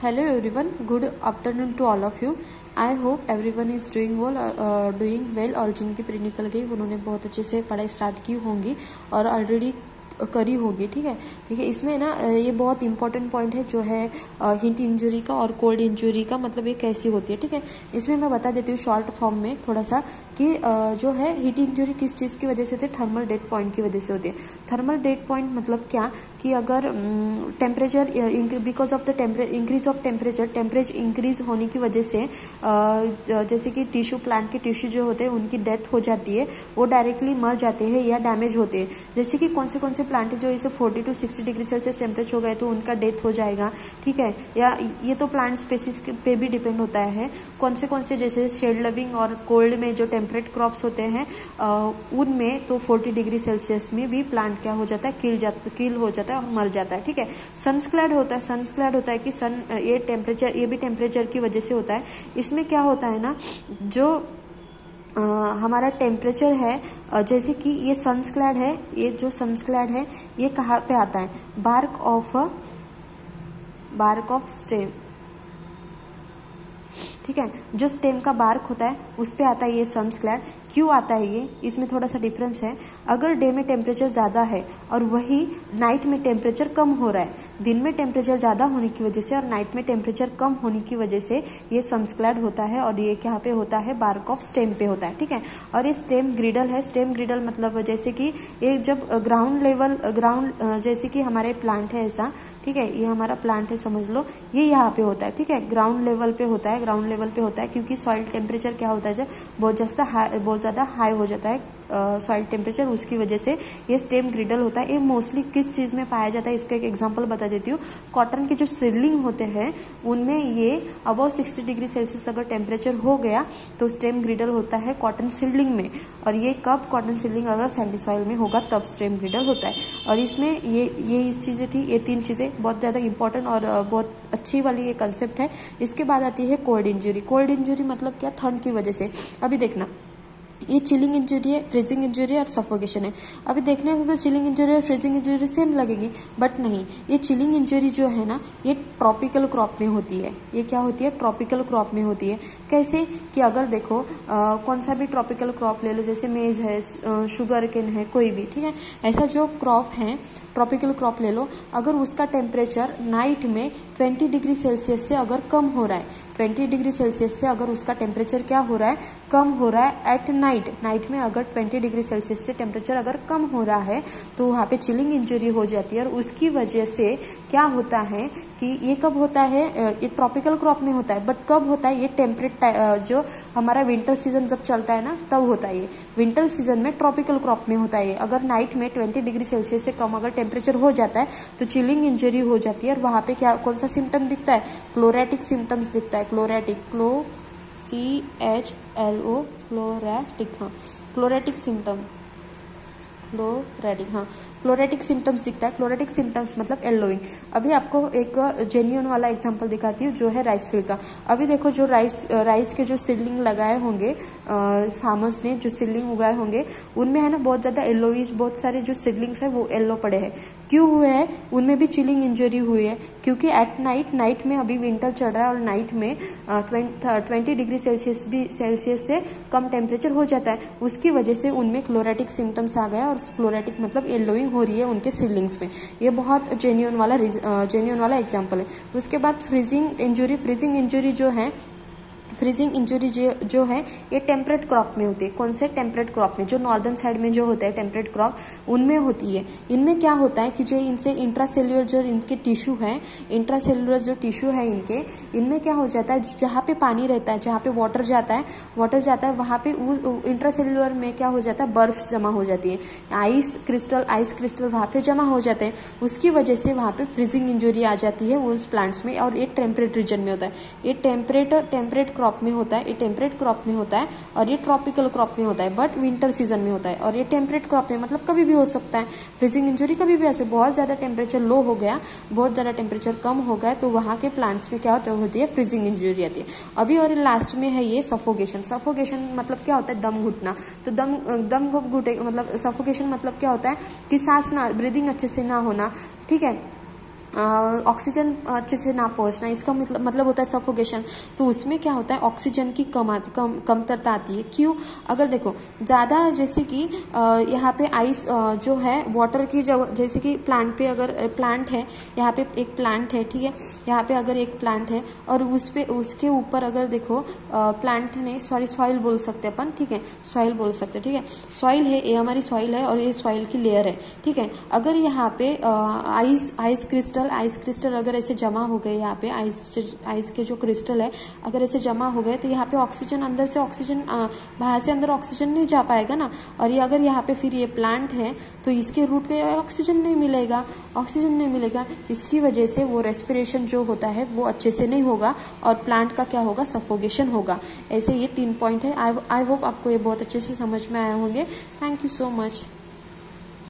Hello everyone, good afternoon to all of you. I hope everyone is doing well doing well और जिनकी pre निकल गई उन्होंने बहुत अच्छे से पढ़ाई स्टार्ट की होंगी और ऑलरेडी करी होगी ठीक है? ठीक है इसमें ना ये बहुत इंपॉर्टेंट पॉइंट है जो है हिंट इंजरी का और कोल्ड इंजरी का मतलब ये कैसी होती है ठीक है? इसमें मैं बता देती हूँ शॉर्ट फॉर्म में थोड़ा सा कि जो है हीट इंजरी किस चीज़ की वजह से होती है? थर्मल डेट पॉइंट की वजह से होती है। थर्मल डेट पॉइंट मतलब क्या? कि अगर temperature because of the increase of temperature temperature increase होने की वजह से जैसे कि टिश्यू प्लांट के टिश्यू जो होते हैं, उनकी डेथ हो जाती है, वो डायरेक्टली मर जाते हैं या डैमेज होते हैं। जैसे कि कौन से कौन से प्लांट जो इसे forty two sixty degree Celsius temperature हो गए तो उनका डेथ हो जाएगा, ठीक है? या ये तो प्लांट स्पेसिस पे भी डिपेंड होता है। कौन से कौन से जैसे शेड लविंग और कोल्ड में जो टेम्परेट क्रॉप्स होते हैं उनमें तो 40 डिग्री सेल्सियस में भी प्लांट क्या हो जाता है किल जाता किल हो जाता है और मर जाता है ठीक है? सनस्क्लैड होता है सनस्क्लैड होता है कि सन ये टेम्परेचर ये भी टेम्परेचर की वजह से होता है। इसमें क्या होता है ना जो आ, हमारा टेम्परेचर है जैसे कि ये सनस्क्लैड है ये जो सनस्क्लैड है ये कहाँ पे आता है? Bark of bark of stem ठीक है? जो स्टेम का बार्क होता है उस पर आता है ये सनस्क्लैड क्यों आता है ये? इसमें थोड़ा सा डिफरेंस है। अगर डे में टेम्परेचर ज़्यादा है और वही नाइट में टेम्परेचर कम हो रहा है, दिन में टेम्परेचर ज़्यादा होने की वजह से और नाइट में टेम्परेचर कम होने की वजह से ये सनस्क्लैड होता है और ये क्या पे होता है? बार्क ऑफ़ स्टेम पे होता है, ठीक है? और ये स्टेम ग्रिडल है। स्टेम ग्रिडल मतलब जैसे कि ये जब ग्राउंड लेवल ग्राउंड जैसे कि हमारे प्लांट है ऐसा, ठीक है? ये हमारा प्लांट है, समझ लो। ये यहाँ पे होता है, ठीक है? ग्राउंड लेवल पे होता है ग्राउंड लेवल पे होता है, क्योंकि सॉइल टेम्परेचर क्या होता है जब बहुत ज़्यादा बहुत ज़्यादा हाई हो जाता है सॉइल टेम्परेचर उसकी वजह से ये स्टेम ग्रिडल होता है। ये मोस्टली किस चीज़ में पाया जाता है, इसका एक एग्जांपल बता देती हूँ। कॉटन के जो सिडलिंग होते हैं, उनमें ये अबाउ 60 डिग्री सेल्सियस अगर टेम्परेचर हो गया तो स्टेम ग्रिडल होता है कॉटन सिडलिंग में। और ये कब कॉटन सिडलिंग अगर सैंडी सॉइल में होगा, तब स्टेम ग्रिडल होता है। और इसमें ये ये इस चीज़ें थी, ये तीन चीज़ें बहुत ज़्यादा इंपॉर्टेंट और बहुत अच्छी वाली ये कंसेप्ट है। इसके बाद आती है कोल्ड इंजरी कोल्ड इंजरी मतलब क्या? ठंड की वजह से। अभी देखना। ये चिलिंग इंजरी है फ्रीजिंग इंजरी और सफोकेशन है। अभी देखने को तो चिलिंग इंजरी और फ्रीजिंग इंजरी सेम लगेगी बट नहीं। ये चिलिंग इंजरी जो है ना ये ट्रॉपिकल क्रॉप में होती है। ये क्या होती है? ट्रॉपिकल क्रॉप में होती है। कैसे? कि अगर देखो आ, कौन सा भी ट्रॉपिकल क्रॉप ले लो जैसे मेज है शुगर केन है कोई भी ठीक है? ऐसा जो क्रॉप है ट्रॉपिकल क्रॉप ले लो अगर उसका टेम्परेचर नाइट में 20 डिग्री सेल्सियस से अगर कम हो रहा है 20 डिग्री सेल्सियस से अगर उसका टेम्परेचर क्या हो रहा है, कम हो रहा है एट नाइट नाइट में अगर 20 डिग्री सेल्सियस से टेम्परेचर अगर कम हो रहा है तो वहाँ पे चिलिंग इंजरी हो जाती है और उसकी वजह से क्या होता है कि ये कब होता है ये ट्रॉपिकल क्रॉप में होता है बट कब होता है ये टेम्परेट जो हमारा विंटर सीज़न जब चलता है ना, तब होता है ये। विंटर सीज़न में ट्रॉपिकल क्रॉप में होता है अगर नाइट में 20 डिग्री सेल्सियस से कम अगर टेम्परेचर हो जाता है तो चिलिंग इंजरी हो जाती है और वहाँ पे क्या, कौन सा सिम्टम दिखता है? क्लोरेटिक सिम्टम्स दिखता है। Chlorotic chlo C H L O chlorotic हाँ। क्लोरेटिक सिम्टम क्लोरेटिक हाँ। क्लोरेटिक सिम्टम्स दिखता है। क्लोरेटिक सिम्टम्स मतलब येलोइंग अभी आपको एक जेन्यून वाला एग्जांपल दिखाती हूँ, जो है राइस फ़ील्ड का। अभी देखो जो राइस राइस के जो सिडलिंग लगाए होंगे फार्मर्स ने, जो सिडलिंग उगाए होंगे, उनमें है ना बहुत ज़्यादा येलोइज बहुत सारे जो सिडलिंग्स है, वो येलो पड़े हैं। क्यों हुए हैं? उनमें भी चिलिंग इंजरी हुई है, क्योंकि एट नाइट नाइट में अभी विंटर चल रहा है और नाइट में ट्वेंटी डिग्री सेल्सियस भी सेल्सियस से कम टेम्परेचर हो जाता है। उसकी वजह से उनमें क्लोरेटिक सिम्टम्स आ गया और क्लोरेटिक मतलब येलोइंग हो रही है उनके सिलिंग्स में। ये बहुत जेन्यून वाला जेन्यून वाला एग्ज़ाम्पल है। उसके बाद फ्रीजिंग इंजुरी फ्रीजिंग इंजुरी जो है फ्रीजिंग इंजुरी जो है, ये टेम्परेट क्रॉप में होती है। कौन से टेम्परेट क्रॉप में? जो नॉर्दर्न साइड में जो होता है टेम्परेट क्रॉप उनमें होती है। इनमें क्या होता है कि जो इनसे इंट्रासेल्युलर जो इनके टिश्यू है इंट्रासेल्युलर जो टिश्यू है इनके, इनमें क्या हो जाता है, जहाँ पे पानी रहता है, जहाँ पे वाटर जाता है वाटर जाता है, वहाँ पे इंट्रासेल्युलर में क्या हो जाता है, बर्फ़ जमा हो जाती है। आइस क्रिस्टल आइस क्रिस्टल वहाँ पे जमा हो जाते हैं। उसकी वजह से वहाँ पे फ्रीजिंग इंजुरी आ जाती है उस प्लांट्स में और ये टेम्परेट रीजन में होता है। ये टेम्परेट टेम्परेट क्रॉप में होता है, ये टेम्परेट क्रॉप में होता है और ये ट्रॉपिकल क्रॉप में होता है, बट विंटर सीज़न में होता है और ये टेम्परेट क्रॉप में मतलब कभी भी हो सकता है। फ्रीजिंग इंजुरी कभी भी ऐसे बहुत ज़्यादा टेम्परेचर लो हो गया, बहुत ज़्यादा टेम्परेचर कम हो गया तो वहाँ के प्लांट्स में क्या होती है फ्रीजिंग इंजुरी आती है। अभी और लास्ट में है ये सफोकेशन सफोकेशन मतलब क्या होता है, दम घुटना। तो दम दम घुटे मतलब सफोकेशन मतलब क्या होता है कि सांस ना ब्रीदिंग अच्छे से ना होना। ठीक है? ऑक्सीजन अच्छे से ना पहुँचना, इसका मतलब मतलब होता है सफोकेशन तो उसमें क्या होता है ऑक्सीजन की कम कम, कमतरता आती है। क्यों? अगर देखो, ज़्यादा जैसे कि यहाँ पे आइस जो है वाटर की जगह, जैसे कि प्लांट पे अगर प्लांट है, यहाँ पे एक प्लांट है, ठीक है? यहाँ पे अगर एक प्लांट है, और उस पे, उसके ऊपर अगर देखो प्लांट ने सॉरी सॉइल बोल सकते अपन, ठीक है? सॉइल बोल सकते ठीक है? सॉइल है, ये हमारी सॉइल है, और ये सॉइल की लेयर है, ठीक है? अगर यहाँ पे ice ice crystal ice crystal अगर ऐसे जमा हो गए यहाँ पे आइस आइस के जो क्रिस्टल है, अगर ऐसे जमा हो गए तो यहाँ पे ऑक्सीजन अंदर से ऑक्सीजन बाहर से अंदर ऑक्सीजन नहीं जा पाएगा ना। और ये अगर यहाँ पे फिर ये प्लांट है तो इसके रूट के ऑक्सीजन नहीं मिलेगा ऑक्सीजन नहीं मिलेगा। इसकी वजह से वो रेस्पिरेशन जो होता है, वो अच्छे से नहीं होगा और प्लांट का क्या होगा सफोगेशन होगा। ऐसे ये तीन पॉइंट है। आई होप आपको ये बहुत अच्छे से समझ में आए होंगे। Thank you so much